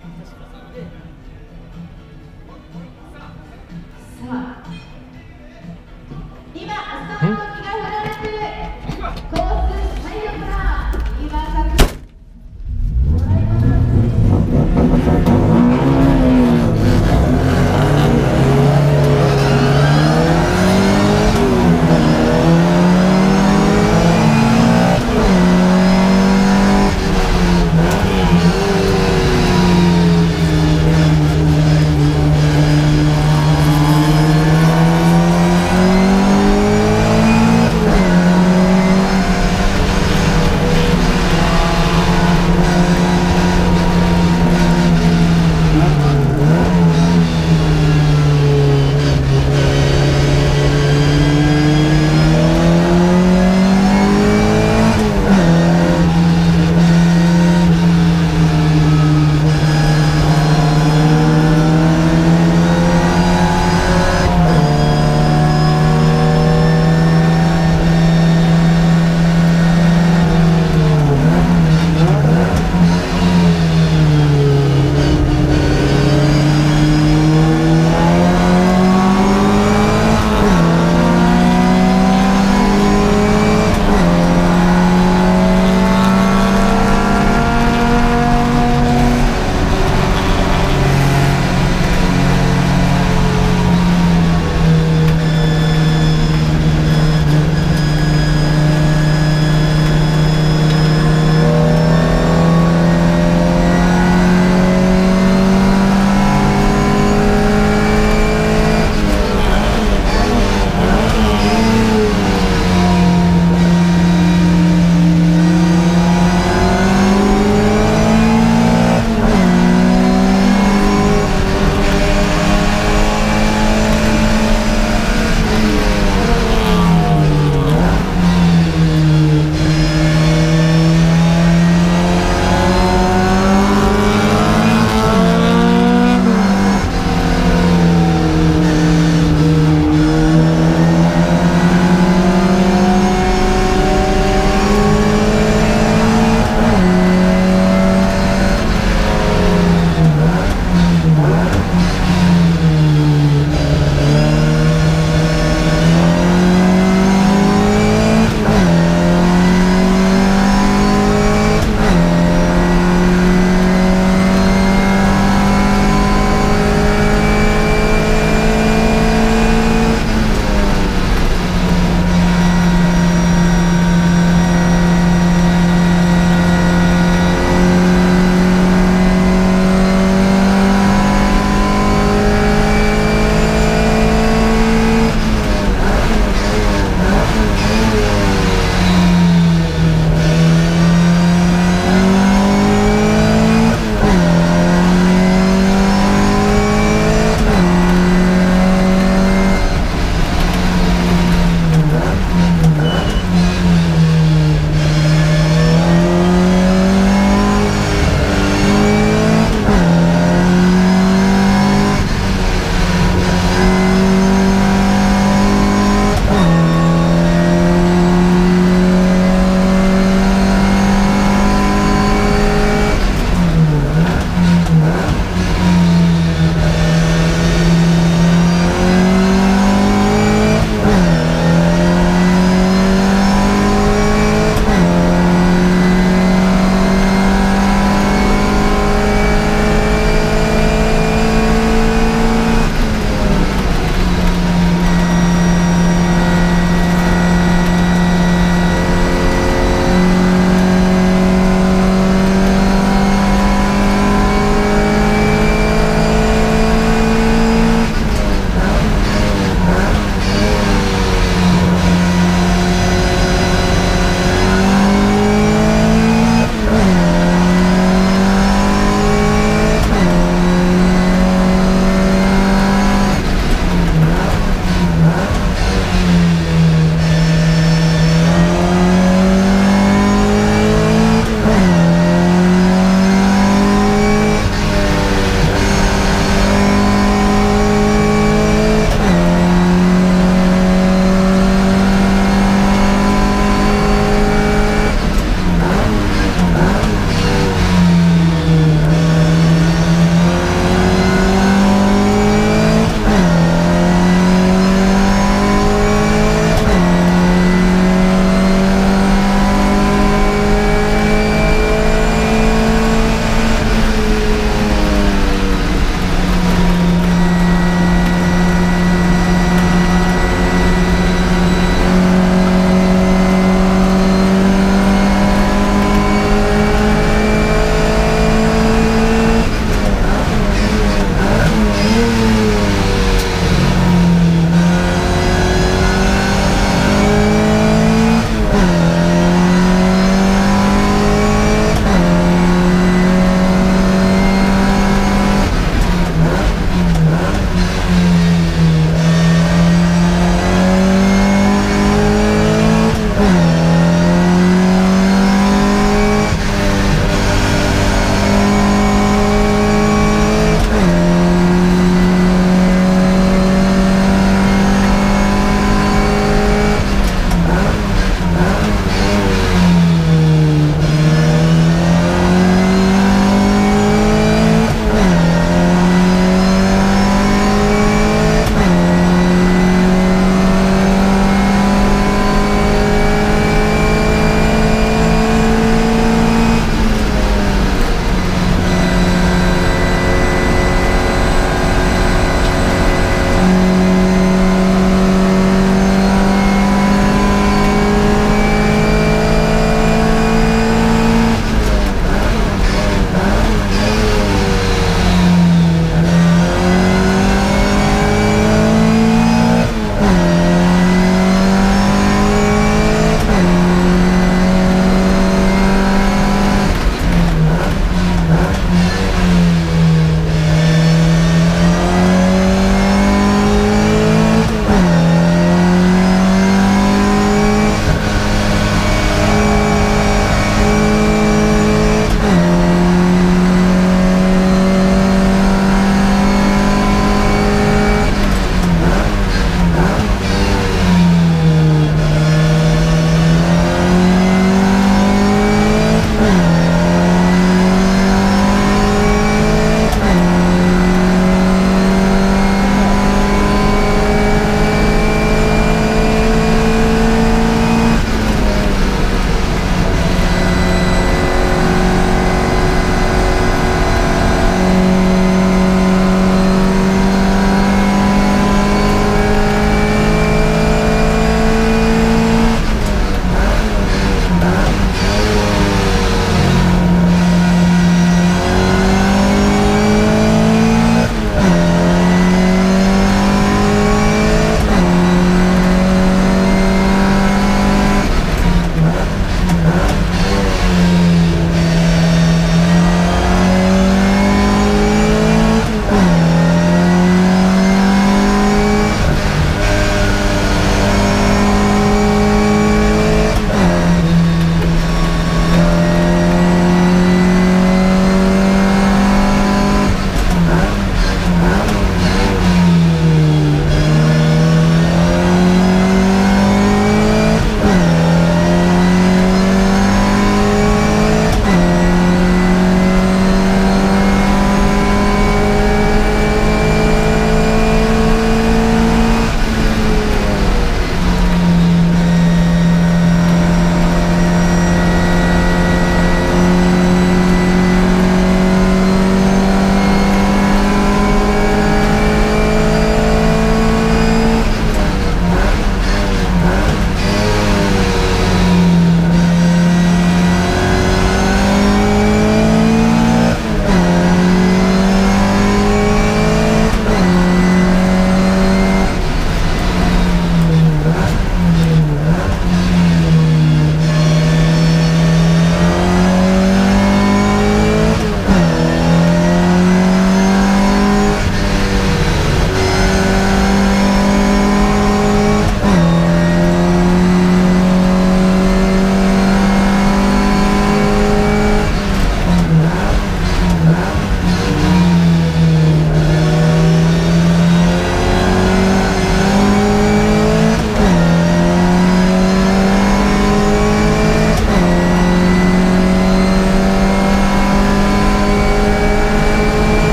確か